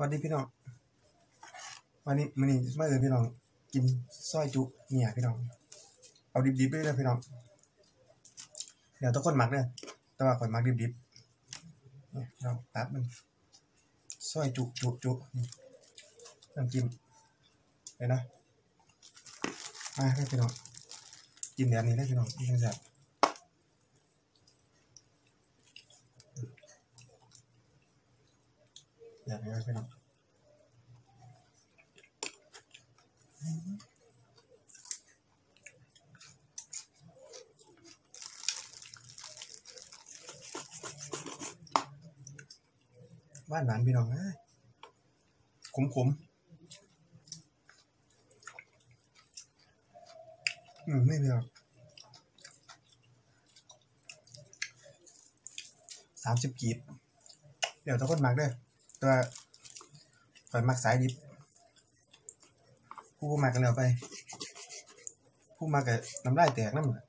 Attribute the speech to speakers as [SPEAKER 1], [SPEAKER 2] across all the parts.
[SPEAKER 1] วัสดีพี่น้อง วันนี้มันนี้มาเลยพี่น้อง กินซอยจุเนี่ยพี่น้อง เอาดิบๆไปเลยพี่น้อง เดี๋ยวต้องคนหมักเนี่ยแต่ว่าคนหมักดิบๆเนี่ยพี่น้องตัดมันซอยจุจุจุน้ำจิ้มไปนะมาให้พี่น้องกินแบบนี้ได้พี่น้องยิ่งแซ่บ แบบนี้ได้พี่น้องบ้านหวานพี่น้องเอ้ยขมขมอืมนี่พี่น้องสามสิบกีบ เดี๋ยวต้องคนมักเด้อ ตัวข่อยมักสายดิบ ผู้ผู้มากกันแล้วไป ผู้มากกับน้ำลายแตกน้ำเลย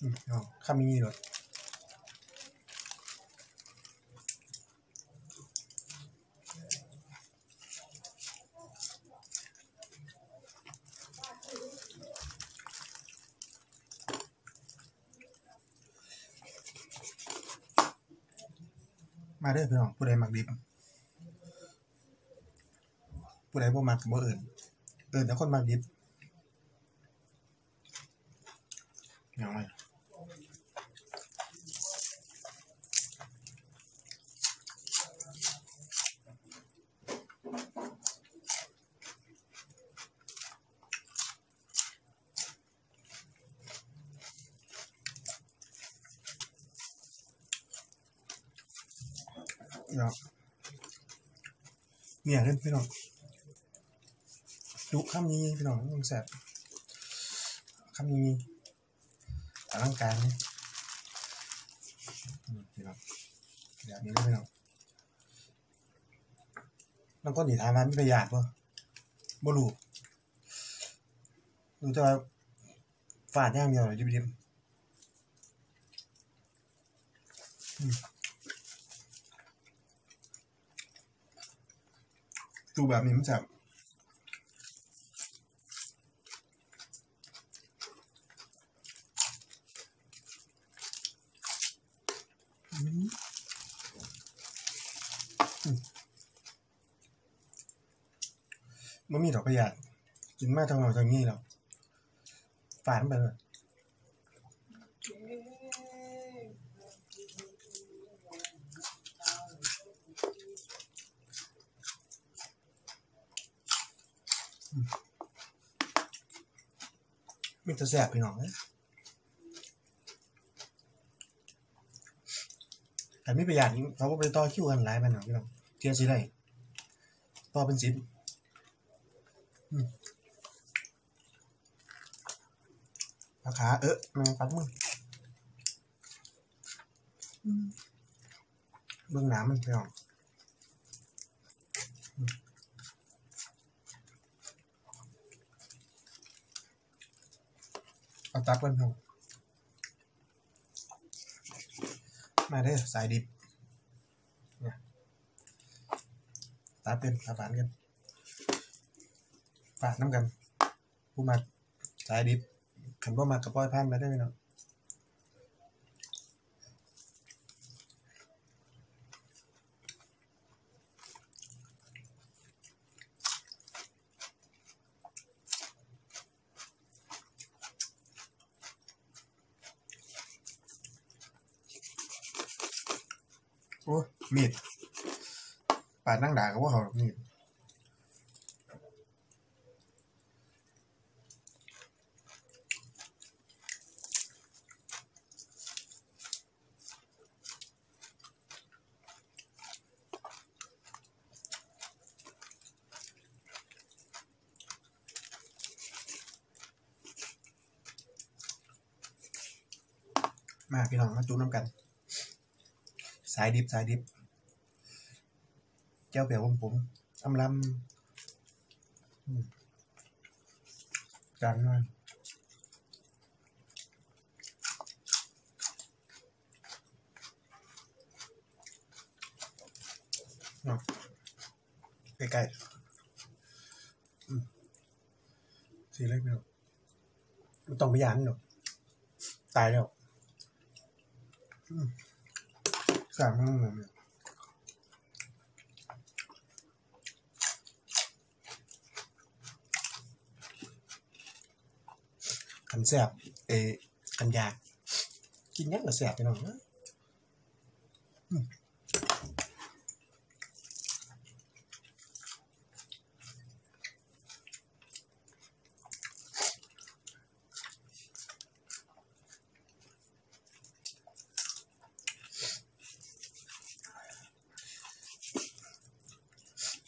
[SPEAKER 1] อืมเอาข้ามีนี่เลย มาเด้อพี่น้องผู้ใดมักดิบผู้ใดบ่มักก็บ่เอิ้นเอิ้นแต่คนมักดิบยังไง พี่น้องเนี่ยเล่นพี่น้องดุข้ามนี้พี่น้องต้องแสบข้ามนี้อลังการนี่พี่น้องแบบนี้เลยพี่น้องแล้วก็หนีทางมันไม่ประหยัดป่ะบ่รู้รู้แต่ว่าฟาดย่างเดียวเลยดิบๆอืม ดูแบบนี้มันจะมันมีดอกประหยัดกินมาทางเราทางนี้แล้วฝานไปเลย มีแตัวแสบพี่น้องเลยแต่ไม่ประหยัดนี้เขาก็ไปต่อคิวกันหลายมันหน่อยพี่น้องเทียสิได้ต่อเป็นสิบราคาเออแมงปัดมึงเบื้องหน้ำมันพี่น้อง เอาตับกันพี่น้องมาเด้อสายดิบเนี่ยตับเป็นตับฝานกันฝาดน้ำกันผู้มาสายดิบขันบ่มากระป้อยพันมาได้ไหมเนาะ โอ้มีดปาดนั่งด่ากับว่าเขามีดมาพี่น้องมาจูน้ำกัน สายดิบสายดิบเจ้าเปียวผมผมอำลำจานหน่อยเนใกล้ๆอืมสีเล็กไม่หรอกไม่ต้องไปยานหรอกตายแล้ว อืม สามห้องเลยเนี่ยขันแส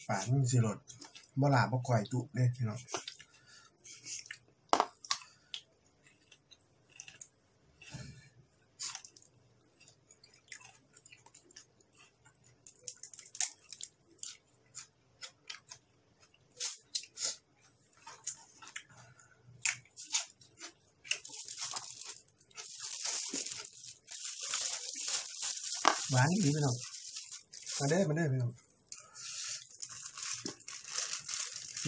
[SPEAKER 1] บเออขันยานยัน่านสิรถบ่หลาบ่ก่อยตุเด้พี่น้องหวานดีพี่น้องมาเด้อมาเด้อพี่น้อง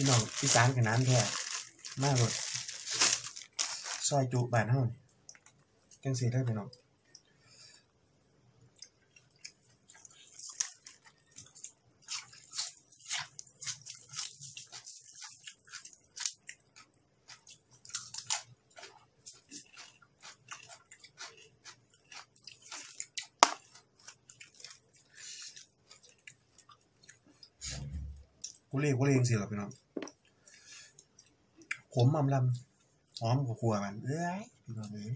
[SPEAKER 1] พี่น้องอีสานกับน้ำแท้มากเลยซอยจุบานเฮานี่จังสีได้พี่น้องกูเรียกกูเรียกสิหรอพี่น้อง ขมอำลำหอมกว่าครัวมัน เอ้ยพี่น้องเอ้ย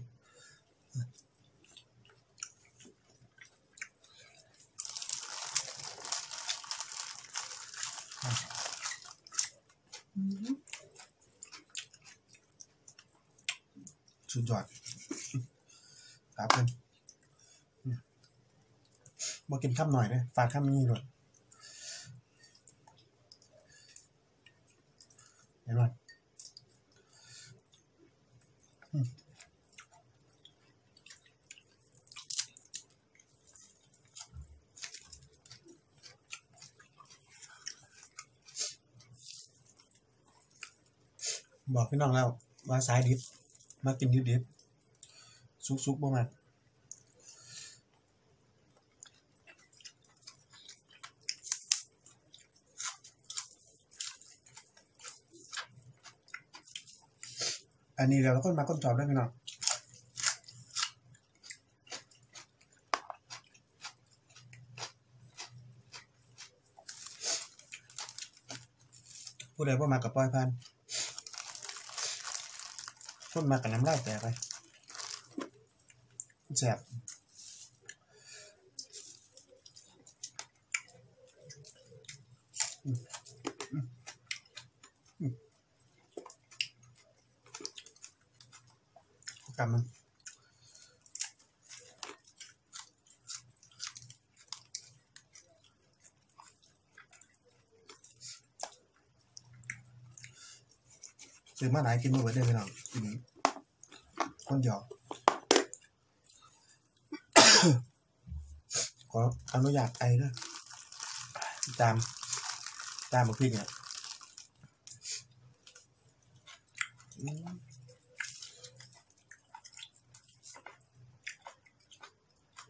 [SPEAKER 1] สุดยอดครับเพื่อนมากินข้ามหน่อยเลยฝากข้ามนี่ด้วย บอกพี่น้องแล้วว่าสายดิบมากินดิบดิบซุกซุกๆบ่มากอันนี้เราก็มาก้นจอบได้พี่น้องผู้ใดบ่ามากับปอยพัน คนมากับน้ำลายแตกไปแสบกลับมอืมกำมัน ซื้อมาหลายกินมาเบิดได้ไหมน้องกินคนเดียวขออนุญาตไอนะตามตามมาพี่เนี่ย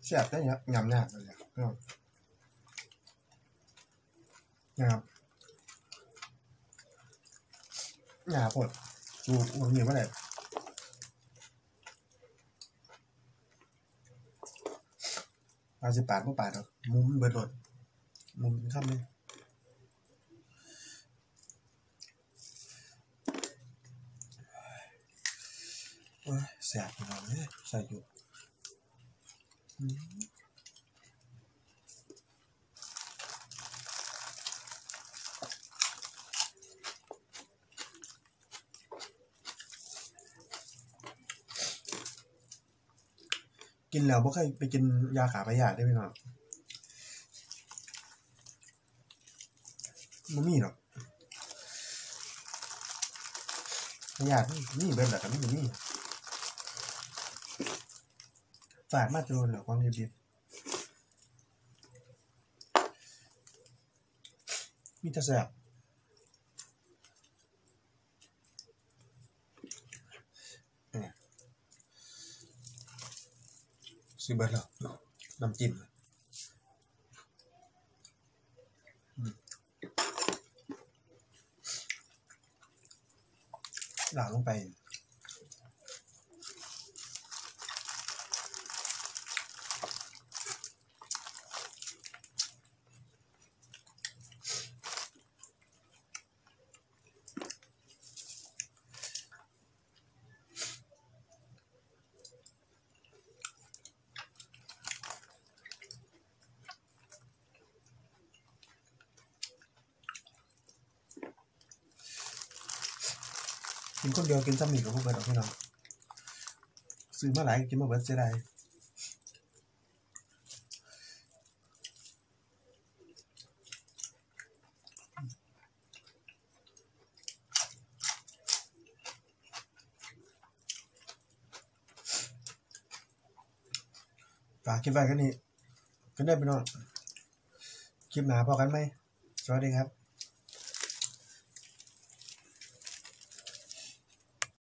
[SPEAKER 1] แซ่บได้เนี่ยยำยากเลยนี่ยพี่น้องนะครับห ยาปวดดูมันมีว่าอะไรปาสิปาดบ่ปาดหรอกมุมเบิดรถมุมมันค่ำเลยโอ้ยแสบพี่น้องเลยใส่อยู่ กินแล้วบ่เคยไปกินยาขาพยาธิได้ไหมน้องมันมีหรอกพยาธินี่เบิดแหละแต่ไม่มีฝาดมาโดนเหรอความเรียบมีแต่แสบเนี่ย ซื้อเบิร์ดแล้วน้ำจิ้มหลาลงไป กินคนเดียวกินซ้ำนี่กับพวกเบิร์ดออกพี่น้องซื้อมาหลายกินมาเบิร์ดเสียดายฝากคลิปไว้กันนี่กันได้พี่น้องคลิปหนาพอกันไหมสวัสดีครับ